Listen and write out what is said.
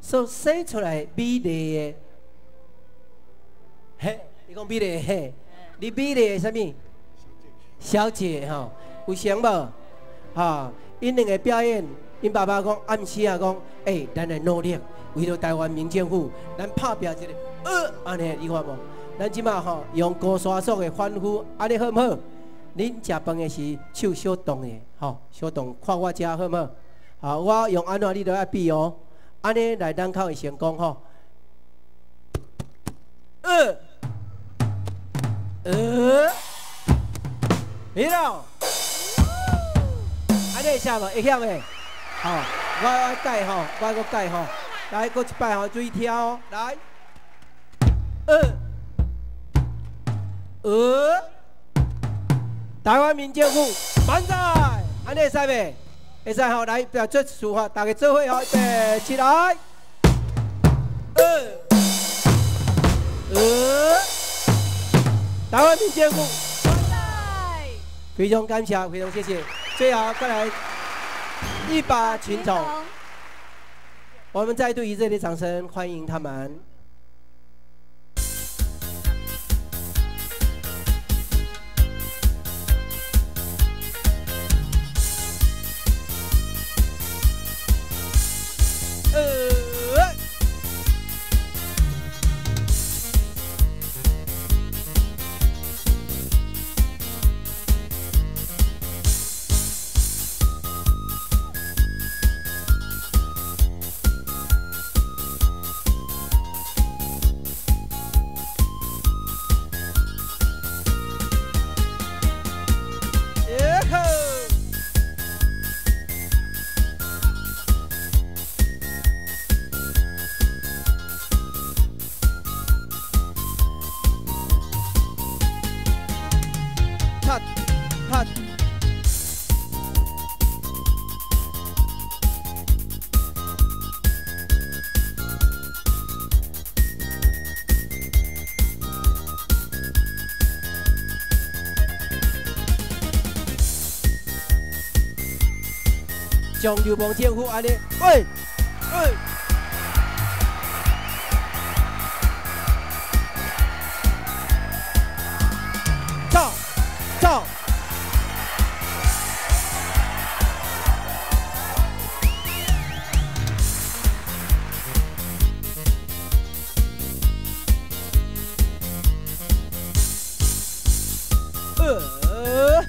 所生出来美丽的，嘿，你讲美丽的嘿，你美丽的什么？小姐吼，有想无？哈，因两个表演，因爸爸讲暗时啊讲，哎，咱来努力，为了台湾民政府，咱拍表一个，呃，安尼你看无？咱即马吼用高刷速的欢呼，安尼好毋好？恁食饭的时手小动的，吼，小动看我食好毋好？好，我用安怎你都要比哦，安尼来单口会成功吼。呃，呃，你咯，安尼会晓无？会晓未？好，我我改吼，我搁改吼，来，搁一摆吼，注意听哦，来，呃。呃，台湾民政府万岁！安尼会使未？会使吼，来表做数哈，大家做伙吼，预备起来。呃，呃，台湾民政府万岁！非常感谢，非常谢谢。最后再来一把群众，我们再度以热烈掌声欢迎他们。将流氓政府安尼，喂，喂。呃